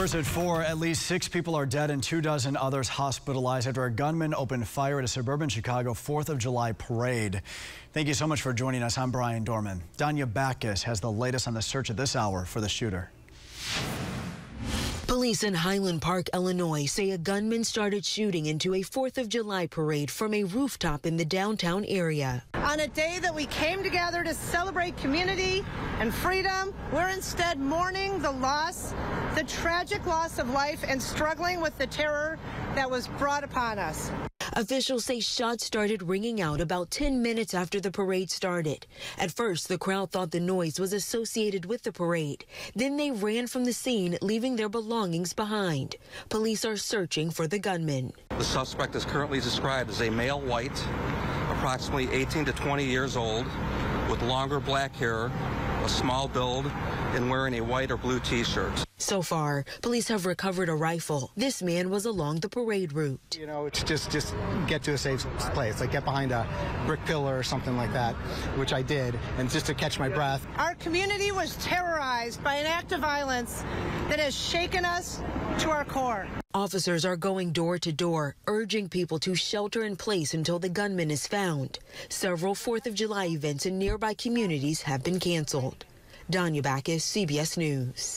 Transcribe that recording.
First at four, at least six people are dead and two dozen others hospitalized after a gunman opened fire at a suburban Chicago 4th of July parade. Thank you so much for joining us. I'm Brian Dorman. Danya Bacchus has the latest on the search at this hour for the shooter. Police in Highland Park, Illinois say a gunman started shooting into a 4th of July parade from a rooftop in the downtown area. On a day that we came together to celebrate community and freedom, we're instead mourning the loss, the tragic loss of life, and struggling with the terror that was brought upon us. Officials say shots started ringing out about 10 minutes after the parade started. At first, the crowd thought the noise was associated with the parade. Then they ran from the scene, leaving their belongings behind. Police are searching for the gunman. The suspect is currently described as a male white, approximately 18 to 20 years old, with longer black hair, a small build, and wearing a white or blue t-shirt. So far, police have recovered a rifle. This man was along the parade route. You know, to just just get to a safe place, like get behind a brick pillar or something like that, which I did, and just to catch my breath. Our community was terrorized by an act of violence that has shaken us to our core. Officers are going door to door, urging people to shelter in place until the gunman is found. Several 4th of July events in nearby communities have been canceled. Danya Bacchus, CBS News.